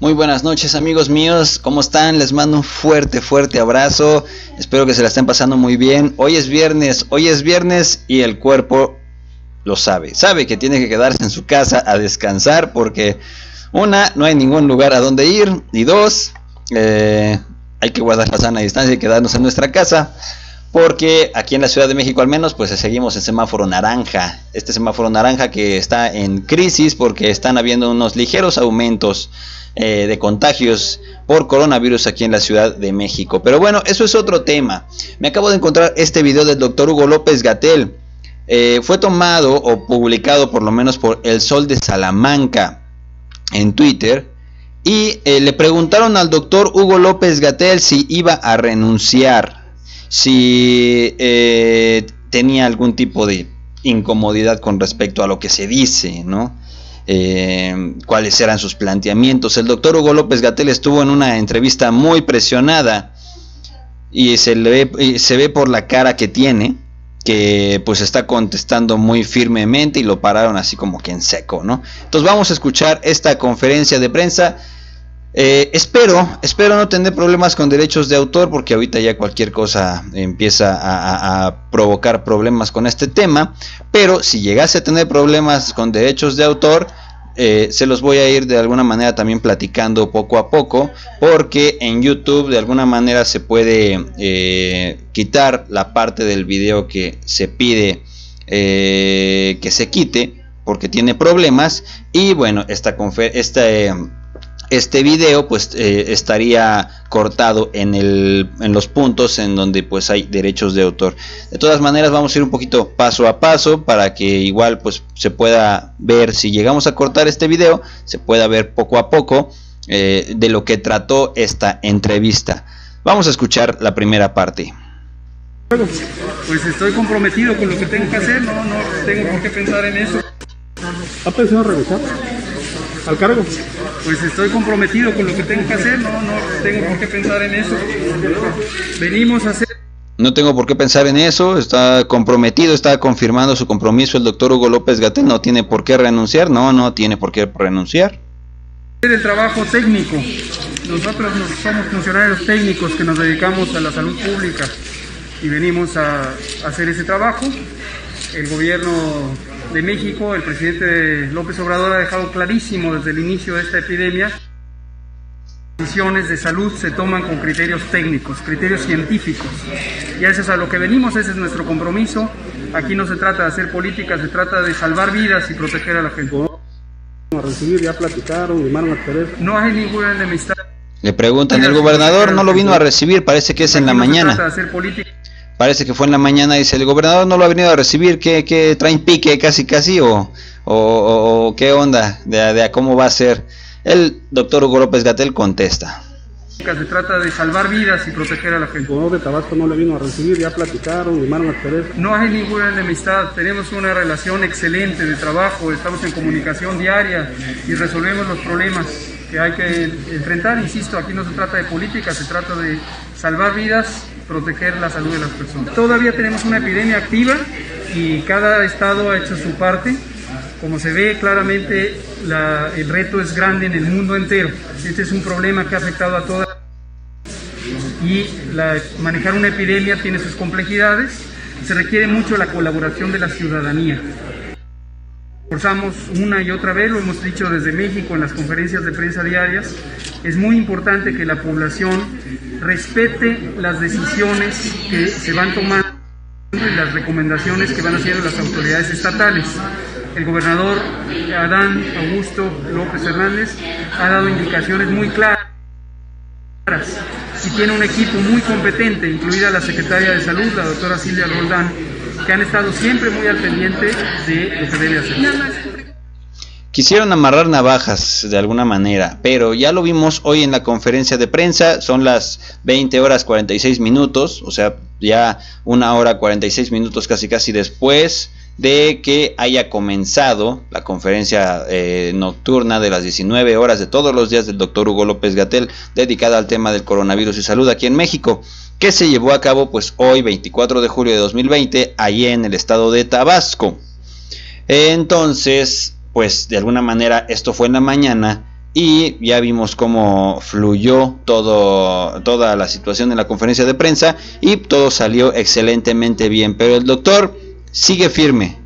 Muy buenas noches amigos míos, ¿cómo están? Les mando un fuerte, fuerte abrazo. Espero que se la estén pasando muy bien. Hoy es viernes, hoy es viernes y el cuerpo lo sabe. Sabe que tiene que quedarse en su casa a descansar porque una, no hay ningún lugar a donde ir y dos, eh, hay que guardar la sana distancia y quedarnos en nuestra casa porque aquí en la Ciudad de México al menos pues seguimos en semáforo naranja, este semáforo naranja que está en crisis porque están habiendo unos ligeros aumentos eh, de contagios por coronavirus aquí en la Ciudad de México. Pero bueno, eso es otro tema. Me acabo de encontrar este video del doctor Hugo López Gatel. Eh, fue tomado o publicado por lo menos por El Sol de Salamanca en Twitter. Y eh, le preguntaron al doctor Hugo López Gatel si iba a renunciar si eh, tenía algún tipo de incomodidad con respecto a lo que se dice, ¿no? Eh, cuáles eran sus planteamientos. El doctor Hugo López Gatel estuvo en una entrevista muy presionada y se, ve, se ve por la cara que tiene que pues está contestando muy firmemente y lo pararon así como que en seco, ¿no? Entonces vamos a escuchar esta conferencia de prensa eh, espero, espero no tener problemas con derechos de autor porque ahorita ya cualquier cosa empieza a, provocar problemas con este tema, pero si llegase a tener problemas con derechos de autor, eh, se los voy a ir de alguna manera también platicando poco a poco, porque en YouTube de alguna manera se puede eh, quitar la parte del video que se pide que se quite porque tiene problemas. Y bueno, esta, esta este video pues eh, estaría cortado en, el, en los puntos en donde pues hay derechos de autor. De todas maneras vamos a ir un poquito paso a paso para que igual pues se pueda ver si llegamos a cortar este video se pueda ver poco a poco eh, de lo que trató esta entrevista. Vamos a escuchar la primera parte. Pues estoy comprometido con lo que tengo que hacer no, no tengo por qué pensar en eso. ¿ha pensado regresar al cargo? pues estoy comprometido con lo que tengo que hacer, no, no tengo por qué pensar en eso. Venimos a hacer... No tengo por qué pensar en eso, está comprometido, está confirmando su compromiso el doctor Hugo López Gatel, no tiene por qué renunciar, no, no tiene por qué renunciar. El trabajo técnico, nosotros somos funcionarios técnicos que nos dedicamos a la salud pública y venimos a hacer ese trabajo. El gobierno de México, el presidente López Obrador ha dejado clarísimo desde el inicio de esta epidemia decisiones de salud se toman con criterios técnicos, criterios científicos. Y eso es a lo que venimos, ese es nuestro compromiso. Aquí no se trata de hacer política, se trata de salvar vidas y proteger a la gente. A recibir, ya platicaron, llamaron a No hay ninguna enemistad. Le preguntan, el gobernador no lo vino a recibir, parece que es en la mañana. Se trata de hacer política. Parece que fue en la mañana, dice, el gobernador no lo ha venido a recibir, ¿qué, qué traen pique casi casi o, o, qué onda de, de, cómo va a ser? El doctor Hugo López Gatel contesta. Se trata de salvar vidas y proteger a la gente. El gobernador de Tabasco no le vino a recibir, ya platicaron, llamaron a Teresa. No hay ninguna enemistad, tenemos una relación excelente de trabajo, estamos en comunicación diaria y resolvemos los problemas que hay que enfrentar. Insisto, aquí no se trata de política, se trata de salvar vidas proteger la salud de las personas. Todavía tenemos una epidemia activa y cada estado ha hecho su parte. Como se ve claramente, el reto es grande en el mundo entero. Este es un problema que ha afectado a todas. Y manejar una epidemia tiene sus complejidades. Se requiere mucho la colaboración de la ciudadanía. Forzamos una y otra vez, lo hemos dicho desde México en las conferencias de prensa diarias, es muy importante que la población respete las decisiones que se van tomando y las recomendaciones que van haciendo las autoridades estatales. El gobernador Adán Augusto López Hernández ha dado indicaciones muy claras y tiene un equipo muy competente, incluida la secretaria de Salud, la doctora Silvia Roldán, que han estado siempre muy al pendiente de lo que debe hacer. Quisieron amarrar navajas de alguna manera, pero ya lo vimos hoy en la conferencia de prensa, son las 20 horas 46 minutos, o sea, ya una hora 46 minutos casi casi después de que haya comenzado la conferencia eh, nocturna de las 19 horas de todos los días del doctor Hugo López Gatel dedicada al tema del coronavirus y salud aquí en México, que se llevó a cabo pues hoy 24 de julio de 2020 allí en el estado de Tabasco. Entonces, pues de alguna manera esto fue en la mañana y ya vimos cómo fluyó todo, toda la situación en la conferencia de prensa y todo salió excelentemente bien. Pero el doctor sigue firme,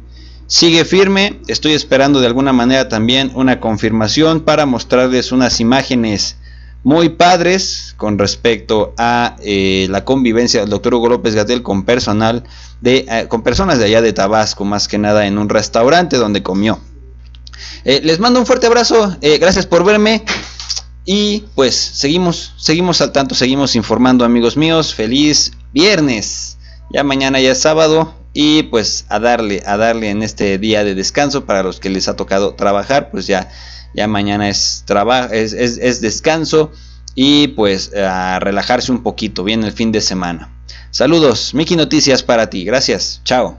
sigue firme. Estoy esperando de alguna manera también una confirmación para mostrarles unas imágenes muy padres con respecto a eh, la convivencia del doctor Hugo López Gatel con personal de, eh, con personas de allá de Tabasco, más que nada en un restaurante donde comió. Eh, les mando un fuerte abrazo, gracias por verme. Y pues seguimos, seguimos al tanto, seguimos informando amigos míos. Feliz viernes. Ya mañana ya es sábado. Y pues a darle, a darle en este día de descanso para los que les ha tocado trabajar. Pues ya, ya mañana es, trabajo, es, es, es descanso. Y pues a relajarse un poquito. Viene el fin de semana. Saludos, Miki Noticias para ti. Gracias. Chao.